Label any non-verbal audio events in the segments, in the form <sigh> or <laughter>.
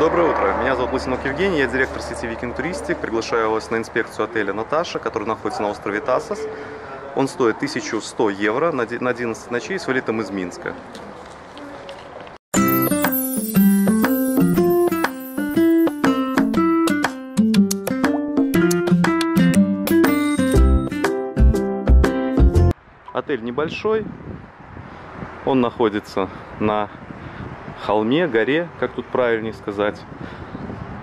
Доброе утро. Меня зовут Лысинок Евгений, я директор сети Викинг Туристик. Приглашаю вас на инспекцию отеля Наташа, который находится на острове Тасос. Он стоит 1100 евро на де- на 11 ночей с вылетом из Минска. Отель небольшой. Он находится на холме, горе, как тут правильнее сказать.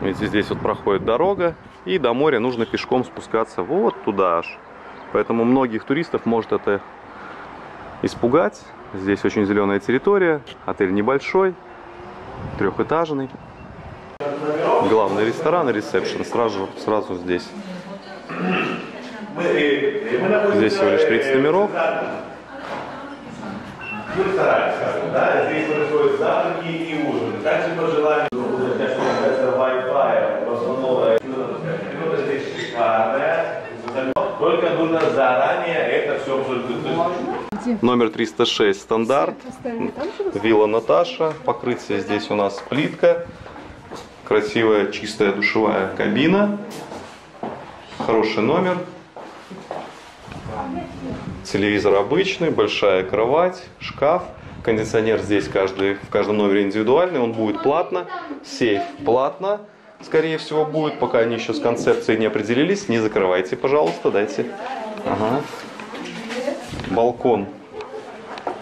Видите, здесь вот проходит дорога, и до моря нужно пешком спускаться вот туда аж. Поэтому многих туристов может это испугать. Здесь очень зеленая территория, отель небольшой, трехэтажный. Главный ресторан и ресепшн сразу, сразу здесь. Здесь всего лишь 30 номеров. Да, здесь происходят завтраки и ужины. Также по желанию это Wi-Fi, основное минута здесь шикарная. Только нужно заранее это все обсудить. Номер 306 стандарт. Вилла Наташа. Покрытие здесь у нас плитка. Красивая чистая душевая кабина. Хороший номер. Телевизор обычный, большая кровать, шкаф. Кондиционер здесь каждый, в каждом номере индивидуальный, он будет платно. Сейф платно, скорее всего, будет, пока они еще с концепцией не определились. Не закрывайте, пожалуйста, дайте. Ага. Балкон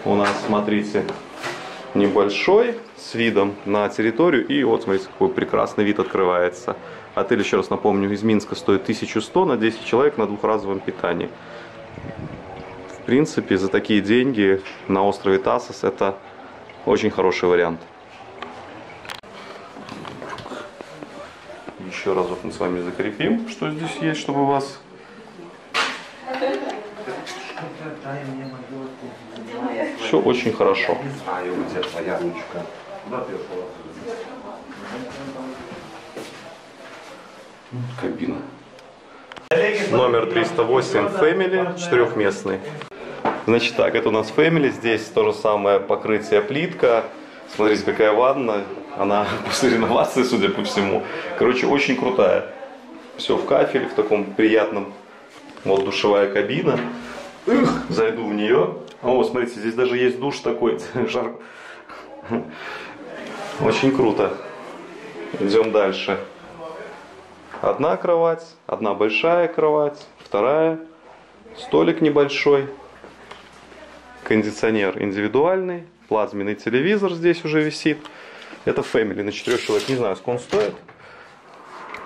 у нас, смотрите, небольшой, с видом на территорию. И вот, смотрите, какой прекрасный вид открывается. Отель, еще раз напомню, из Минска стоит 1100 на 10 человек на двухразовом питании. В принципе, за такие деньги на острове Тасос это очень хороший вариант. Еще разок мы с вами закрепим, что здесь есть, чтобы вас все очень хорошо. Знаю, где твоя ручка. Кабина. Номер 308 Family, четырехместный. Значит так, это у нас Family, здесь то же самое покрытие плитка. Смотрите, какая ванна, она <laughs> после реновации, судя по всему. Короче, очень крутая. Все в кафеле, в таком приятном. Вот душевая кабина. Ух, зайду в нее. О, смотрите, здесь даже есть душ такой, <laughs> жар. Очень круто. Идем дальше. Одна кровать, одна большая кровать, вторая, столик небольшой, кондиционер индивидуальный, плазменный телевизор здесь уже висит. Это Family на 4 человек, не знаю, сколько он стоит.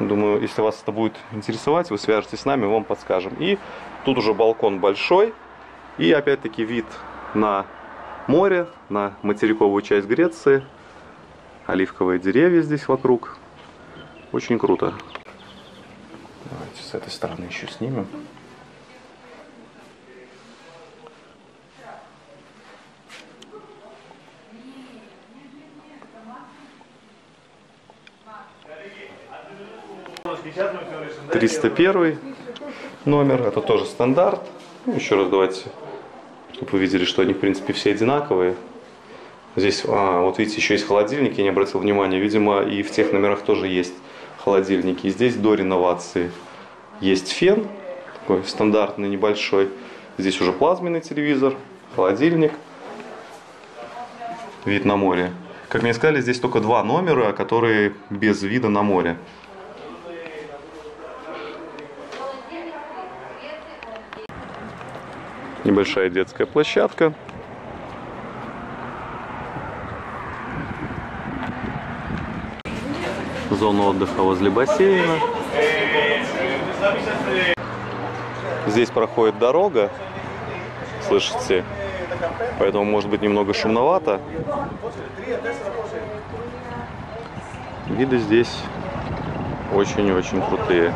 Думаю, если вас это будет интересовать, вы свяжетесь с нами, вам подскажем. И тут уже балкон большой, и опять-таки вид на море, на материковую часть Греции, оливковые деревья здесь вокруг. Очень круто. Давайте с этой стороны еще снимем. Сейчас мы все решим. 301 номер, это тоже стандарт. Ну, еще раз давайте, чтобы вы видели, что они в принципе все одинаковые. Здесь, а, вот видите, еще есть холодильники, я не обратил внимания. Видимо, и в тех номерах тоже есть холодильники. И здесь до реновации есть фен, такой стандартный, небольшой. Здесь уже плазменный телевизор, холодильник, вид на море. Как мне сказали, здесь только два номера, которые без вида на море. Небольшая детская площадка. Зона отдыха возле бассейна. Здесь проходит дорога, слышите? Поэтому может быть немного шумновато. Виды здесь очень-очень крутые.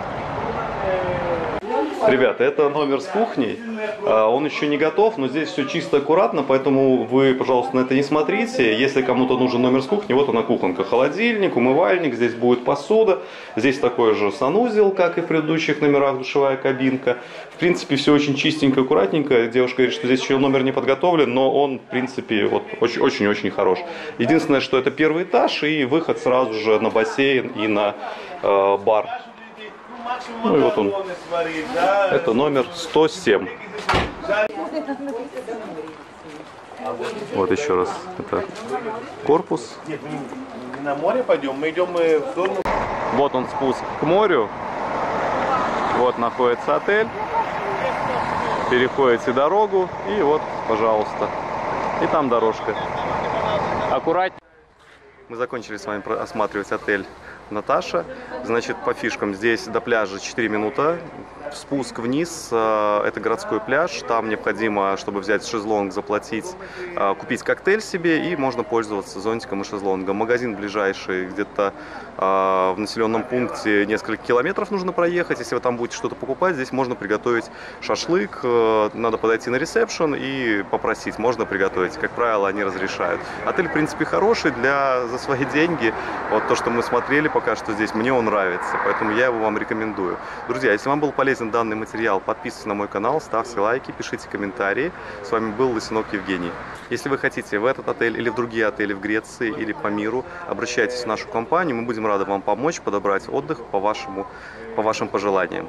Ребята, это номер с кухней. А, Он еще не готов, но здесь все чисто аккуратно, поэтому вы, пожалуйста, на это не смотрите. Если кому-то нужен номер с кухни, вот она кухонка. Холодильник, умывальник, здесь будет посуда. Здесь такой же санузел, как и в предыдущих номерах, душевая кабинка. В принципе, все очень чистенько, аккуратненько. Девушка говорит, что здесь еще номер не подготовлен, но он, в принципе, вот очень-очень хорош. Единственное, что это первый этаж и выход сразу же на бассейн и на э, бар. Ну и вот он. Это номер 107. Вот еще раз. Это корпус. На море пойдем, мы идем в сторону. Вот он спуск к морю. Вот находится отель. Переходите дорогу и вот, пожалуйста. И там дорожка. Аккуратнее. Мы закончили с вами осматривать отель Наташа. Значит, по фишкам здесь до пляжа 4 минуты. Спуск вниз, э, это городской пляж. Там необходимо, чтобы взять шезлонг, заплатить, э, купить коктейль себе и можно пользоваться зонтиком и шезлонгом. Магазин ближайший где-то э, в населенном пункте несколько километров нужно проехать. Если вы там будете что-то покупать, здесь можно приготовить шашлык. Надо подойти на ресепшн и попросить, можно приготовить. Как правило, они разрешают. Отель, в принципе, хороший для за свои деньги. Вот то, что мы смотрели пока что здесь, мне он нравится. Поэтому я его вам рекомендую. Друзья, если вам был полезен данный материал, подписывайтесь на мой канал, ставьте лайки, пишите комментарии. С вами был Лысенок Евгений. Если вы хотите в этот отель или в другие отели в Греции или по миру, обращайтесь в нашу компанию. Мы будем рады вам помочь подобрать отдых по, вашему, по вашим пожеланиям.